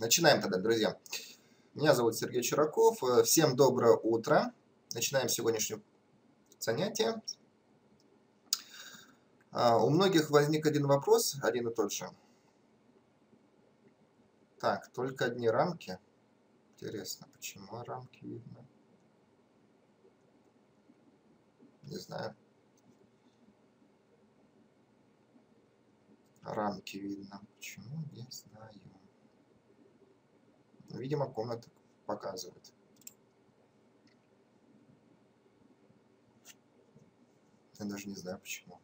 Начинаем тогда, друзья. Меня зовут Сергей Чураков. Всем доброе утро. Начинаем сегодняшнее занятие. А, у многих возник один вопрос, один и тот же. Так, только одни рамки. Интересно, почему рамки видно? Не знаю. Рамки видно. Почему? Не знаю. Видимо, комната показывает. Я даже не знаю почему.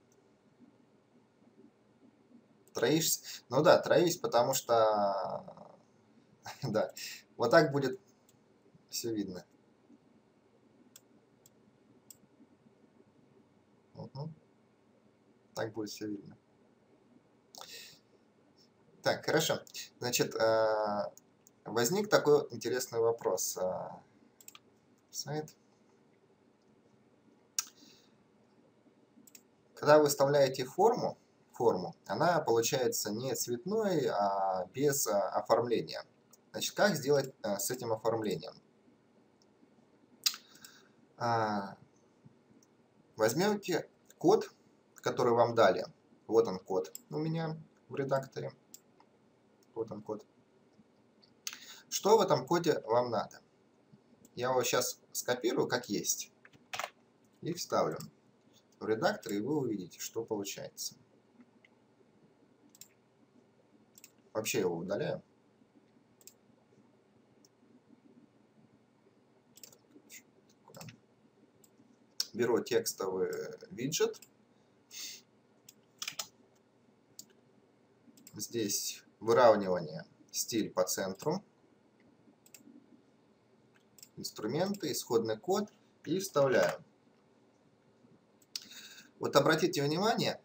Троишься? Ну да, троись, потому что... да, вот так будет все видно. Угу. Так будет все видно. Так, хорошо. Значит, а, возник такой интересный вопрос. А, сайт. Когда вы вставляете форму, форму, она получается не цветной, а без а, оформления. Значит, как сделать с этим оформлением? Возьмете код, который вам дали. Вот он код у меня в редакторе. Вот он код. Что в этом коде вам надо? Я его сейчас скопирую как есть и вставлю в редактор, и вы увидите, что получается. Вообще его удаляю. Беру текстовый виджет. Здесь выравнивание, стиль по центру, инструменты, исходный код и вставляю. Вот обратите внимание,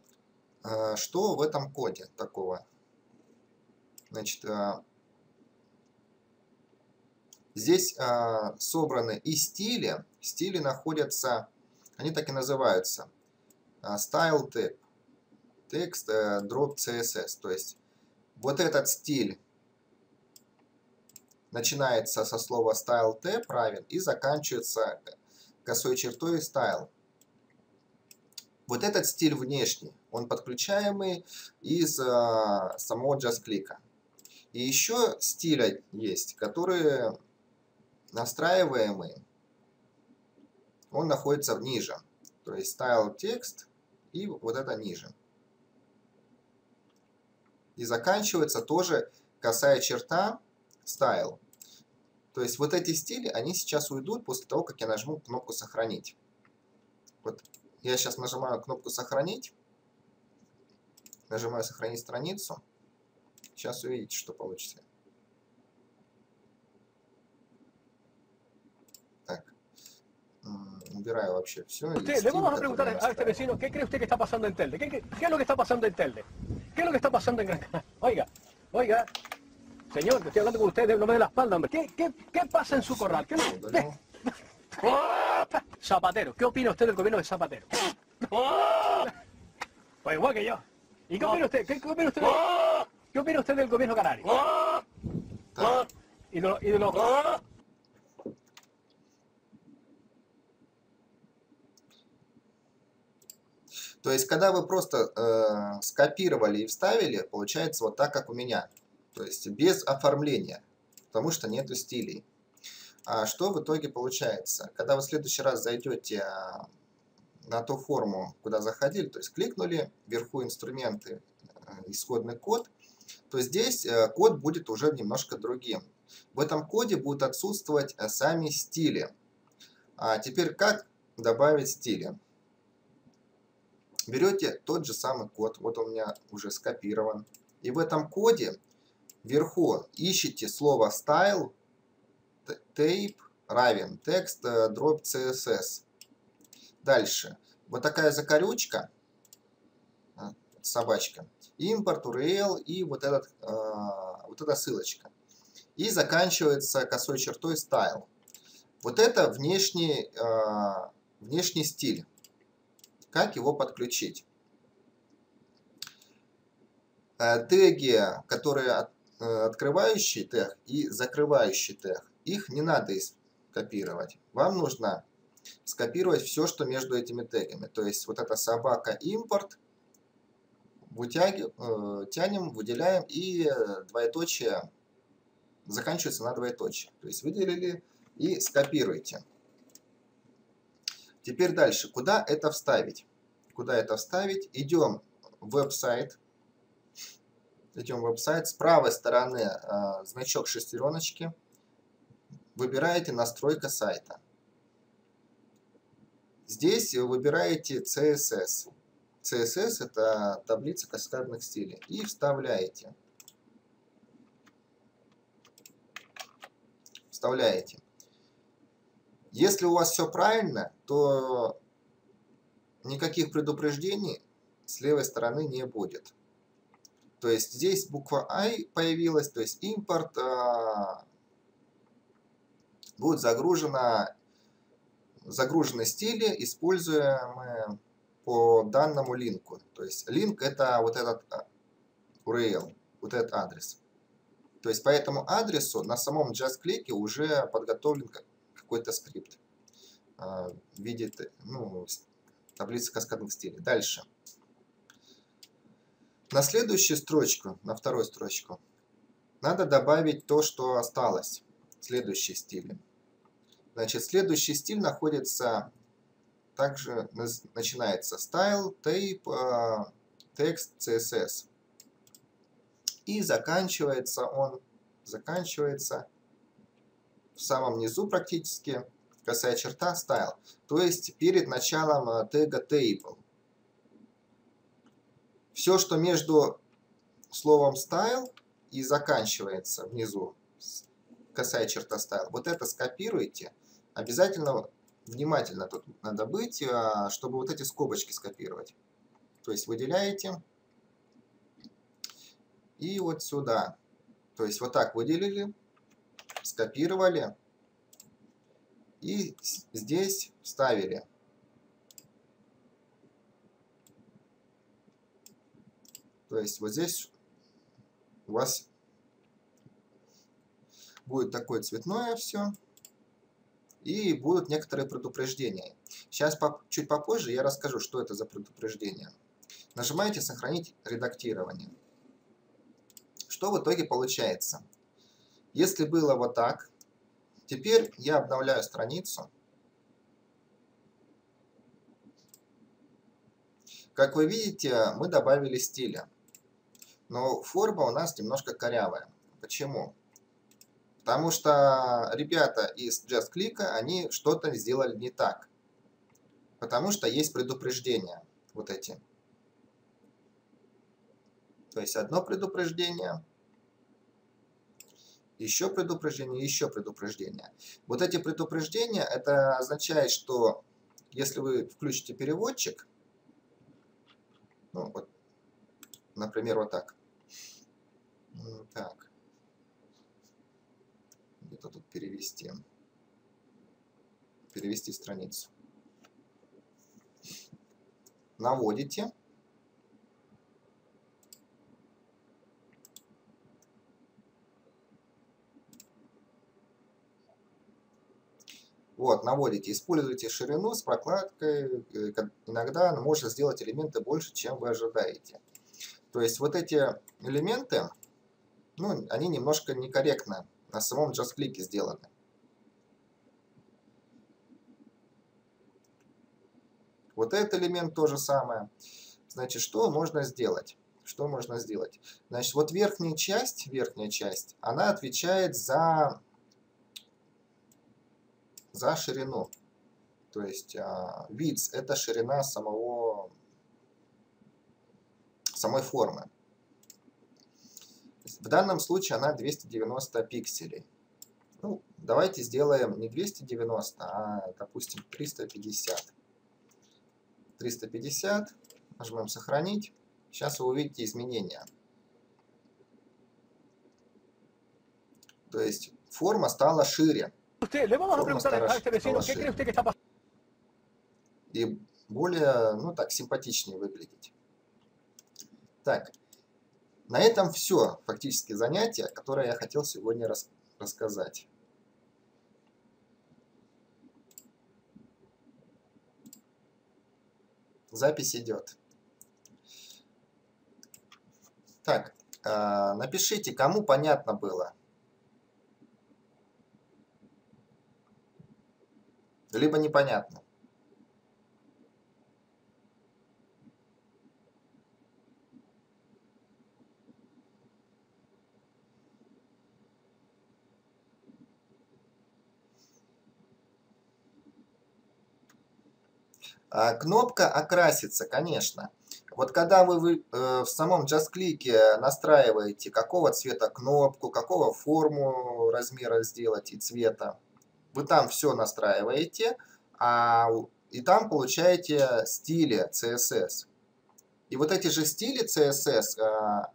э, что в этом коде такого. Значит, э, здесь э, собраны и стили. Стили находятся, они так и называются. Style Type, текст, drop CSS. То есть вот этот стиль начинается со слова style t правен и заканчивается косой чертой style. Вот этот стиль внешний, он подключаемый из э, самого JustClick. И еще стиля есть, которые настраиваемые. Он находится ниже. То есть style текст и вот это ниже и заканчивается тоже косая черта style. То есть вот эти стили, они сейчас уйдут после того, как я нажму кнопку «Сохранить». Вот я сейчас нажимаю кнопку «Сохранить», нажимаю «Сохранить страницу». Сейчас увидите, что получится. Так. Убираю вообще все. Usted, le vamos a preguntar a este vecino qué cree usted que está pasando en Telde. ¿Qué, qué, qué es lo que está pasando en Telde? ¿Qué es lo que está pasando en Gran Canaria? Oiga, oiga, señor, que estoy hablando con usted, no me dé la espalda, hombre. ¿Qué, qué, qué pasa en su corral? ¿Qué Zapatero, ¿qué opina usted del gobierno de Zapatero? Pues igual que yo. ¿Y qué opina usted? ¿Qué, qué opina usted? Del, ¿Qué opina usted del gobierno canario? Y de, lo, y de los... То есть, когда вы просто э, скопировали и вставили, получается вот так, как у меня. То есть, без оформления, потому что нету стилей. А что в итоге получается? Когда вы в следующий раз зайдете а, на ту форму, куда заходили, то есть кликнули, вверху инструменты, э, исходный код, то здесь э, код будет уже немножко другим. В этом коде будут отсутствовать э, сами стили. А теперь как добавить стили? берете тот же самый код, вот у меня уже скопирован, и в этом коде вверху ищите слово style, tape равен текст э, дробь css. Дальше, вот такая закорючка, э, собачка, импорт URL и вот, этот, э, вот эта ссылочка. И заканчивается косой чертой style. Вот это внешний, внешний стиль. Как его подключить? Э, теги, которые э, открывающий тег и закрывающий тег. Их не надо копировать. Вам нужно скопировать все, что между этими тегами. То есть вот эта собака импорт, вытяги, э, тянем, выделяем и двоеточие заканчивается на двоеточие. То есть выделили и скопируйте. Теперь дальше. Куда это вставить? Куда это вставить? Идем в веб-сайт. Идем в веб-сайт. С правой стороны э, значок шестереночки. Выбираете настройка сайта. Здесь выбираете CSS. CSS это таблица каскадных стилей. И вставляете. Вставляете. Если у вас все правильно, то никаких предупреждений с левой стороны не будет. То есть здесь буква I появилась, то есть импорт а, будет загружена, загружены стили, используемые по данному линку. То есть линк это вот этот а, URL, вот этот адрес. То есть по этому адресу на самом JustClick уже подготовлен какой-то скрипт а, в виде ну, таблицы каскадных стилей. Дальше. На следующую строчку, на вторую строчку, надо добавить то, что осталось. Следующий стиль. Значит, следующий стиль находится, также начинается style, tape, text, css. И заканчивается он, заканчивается в самом низу практически, косая черта style, то есть перед началом э, тега table. Все, что между словом style и заканчивается внизу, косая черта style, вот это скопируйте. Обязательно внимательно тут надо быть, э, чтобы вот эти скобочки скопировать. То есть выделяете и вот сюда. То есть вот так выделили, скопировали и здесь вставили. То есть вот здесь у вас будет такое цветное все. И будут некоторые предупреждения. Сейчас чуть попозже я расскажу, что это за предупреждение. Нажимаете «Сохранить редактирование». Что в итоге получается? Если было вот так, теперь я обновляю страницу. Как вы видите, мы добавили стиля. Но форма у нас немножко корявая. Почему? Потому что ребята из JustClick, они что-то сделали не так. Потому что есть предупреждения. Вот эти. То есть одно предупреждение – еще предупреждение, еще предупреждение. Вот эти предупреждения, это означает, что если вы включите переводчик, ну вот, например, вот так. Так. Где-то тут перевести. Перевести страницу. Наводите. Вот, наводите, используйте ширину с прокладкой, э, иногда может сделать элементы больше, чем вы ожидаете. То есть вот эти элементы, ну, они немножко некорректно на самом JustClick сделаны. Вот этот элемент то же самое. Значит, что можно сделать? Что можно сделать? Значит, вот верхняя часть, верхняя часть, она отвечает за за ширину. То есть а, width это ширина самого, самой формы. В данном случае она 290 пикселей. Ну, давайте сделаем не 290, а, допустим, 350. 350. Нажмем «Сохранить». Сейчас вы увидите изменения. То есть форма стала шире. Usted, le vamos a preguntar a este vecino, ¿qué cree usted que está pasando? И более, ну так, симпатичнее выглядеть. Так, На этом все фактически занятие, которое я хотел сегодня рас рассказать. Запись идет. Так, э, напишите, кому понятно было. Либо непонятно. Кнопка окрасится, конечно. Вот когда вы, э, в самом JustClick настраиваете, какого цвета кнопку, какого форму размера сделать и цвета, вы там все настраиваете, а, и там получаете стили CSS. И вот эти же стили CSS, а,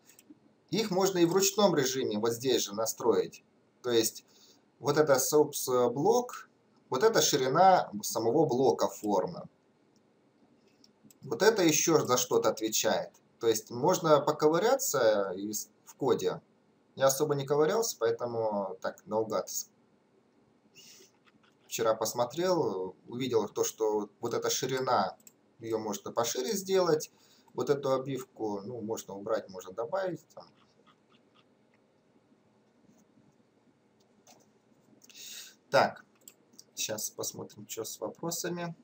их можно и в ручном режиме вот здесь же настроить. То есть вот это subs блок, вот это ширина самого блока формы. Вот это еще за что-то отвечает. То есть можно поковыряться в коде. Я особо не ковырялся, поэтому так наугад. Вчера посмотрел, увидел то, что вот эта ширина, ее можно пошире сделать. Вот эту обивку, ну, можно убрать, можно добавить. Там. Так, сейчас посмотрим, что с вопросами.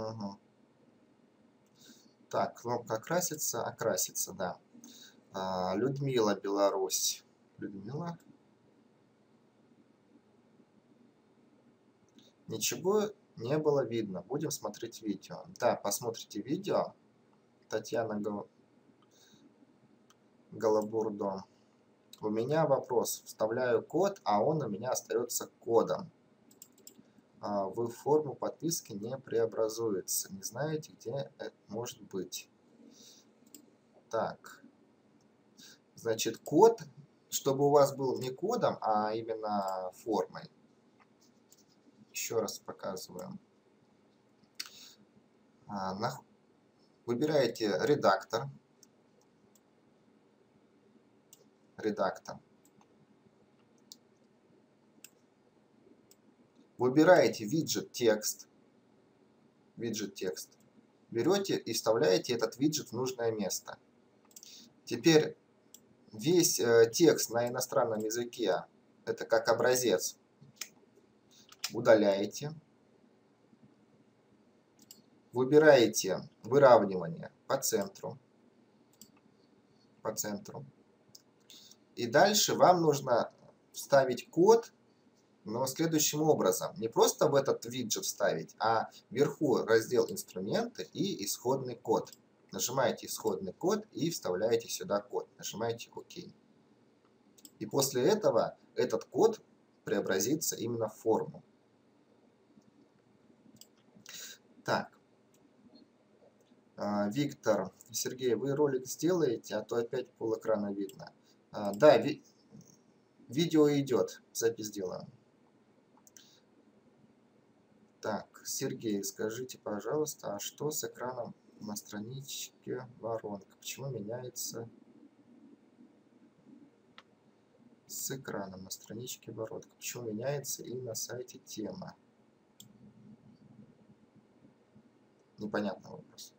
Угу. Так, кнопка окрасится, окрасится, да. А, Людмила, Беларусь. Людмила. Ничего не было видно. Будем смотреть видео. Да, посмотрите видео. Татьяна Гол... Голобурдо. У меня вопрос. Вставляю код, а он у меня остается кодом. А, в форму подписки не преобразуется. Не знаете, где это может быть. Так. Значит, код, чтобы у вас был не кодом, а именно формой. Еще раз показываем. А, выбираете редактор. Редактор. Выбираете виджет текст. Виджет текст. Берете и вставляете этот виджет в нужное место. Теперь весь э, текст на иностранном языке, это как образец, удаляете. Выбираете выравнивание по центру. По центру. И дальше вам нужно вставить код но следующим образом. Не просто в этот виджет вставить, а вверху раздел инструменты и исходный код. Нажимаете исходный код и вставляете сюда код. Нажимаете ОК. И после этого этот код преобразится именно в форму. Так. А, Виктор, Сергей, вы ролик сделаете, а то опять пол экрана видно. А, да, ви видео идет, запись сделаем. Так, Сергей, скажите, пожалуйста, а что с экраном на страничке воронка? Почему меняется с экраном на страничке воронка? Почему меняется и на сайте тема? Непонятный вопрос.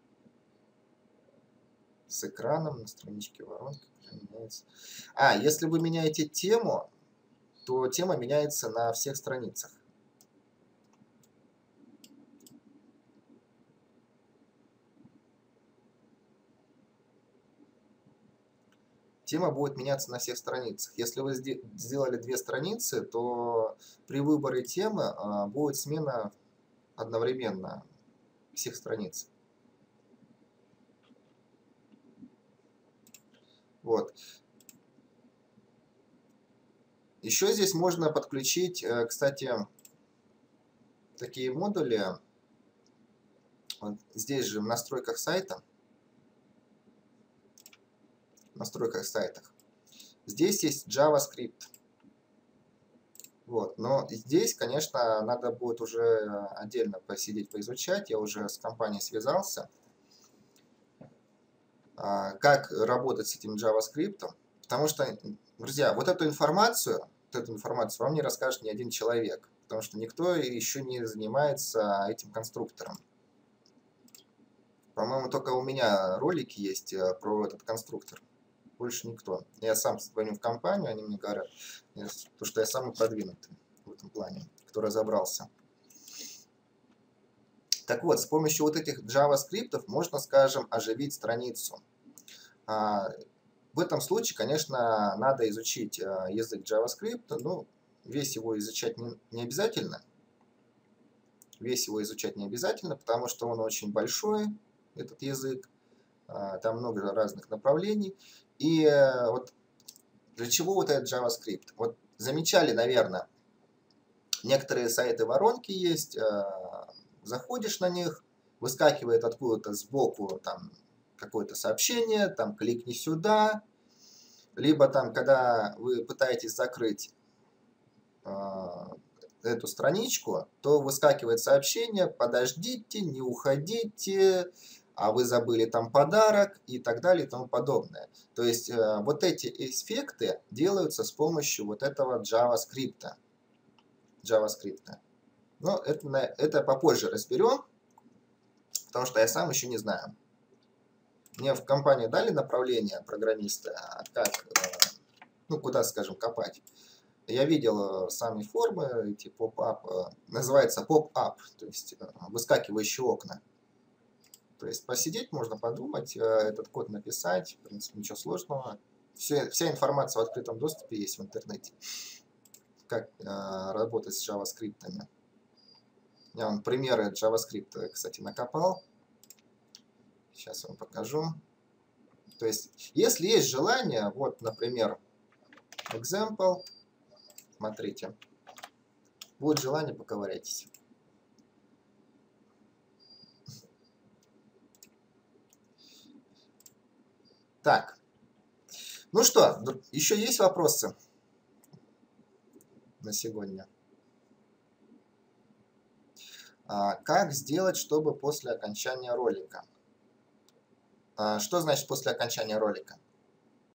С экраном на страничке воронка меняется. А, если вы меняете тему, то тема меняется на всех страницах. Тема будет меняться на всех страницах. Если вы сделали две страницы, то при выборе темы а, будет смена одновременно всех страниц. Вот. Еще здесь можно подключить, э, кстати, такие модули. Вот здесь же в настройках сайта настройках сайтах. Здесь есть JavaScript. Вот. Но здесь, конечно, надо будет уже отдельно посидеть, поизучать. Я уже с компанией связался. А, как работать с этим JavaScript. Потому что, друзья, вот эту информацию, вот эту информацию вам не расскажет ни один человек. Потому что никто еще не занимается этим конструктором. По-моему, только у меня ролики есть э, про этот конструктор. Больше никто. Я сам звоню в компанию, они мне говорят, то, что я самый продвинутый в этом плане, кто разобрался. Так вот, с помощью вот этих JavaScript можно, скажем, оживить страницу. А, в этом случае, конечно, надо изучить а, язык JavaScript, ну, весь его изучать не обязательно. Весь его изучать не обязательно, потому что он очень большой, этот язык. А, там много разных направлений. И э, вот для чего вот этот JavaScript? Вот замечали, наверное, некоторые сайты воронки есть, заходишь на них, выскакивает откуда-то сбоку там какое-то сообщение, там кликни сюда, либо там, когда вы пытаетесь закрыть э, эту страничку, то выскакивает сообщение, подождите, не уходите, а вы забыли там подарок и так далее и тому подобное. То есть э, вот эти эффекты делаются с помощью вот этого JavaScript. JavaScript. Но это, это попозже разберем, потому что я сам еще не знаю. Мне в компании дали направление программиста, как, э, ну, куда, скажем, копать. Я видел э, сами формы, эти pop-up, э, называется pop-up, то есть выскакивающие окна. То есть посидеть можно подумать, этот код написать, в принципе, ничего сложного. Все, вся информация в открытом доступе есть в интернете. Как э, работать с JavaScript. Я вам примеры JavaScript, кстати, накопал. Сейчас вам покажу. То есть, если есть желание, вот, например, example, смотрите, будет желание, поковыряйтесь. Так, ну что, еще есть вопросы на сегодня? А, как сделать, чтобы после окончания ролика? А, что значит после окончания ролика?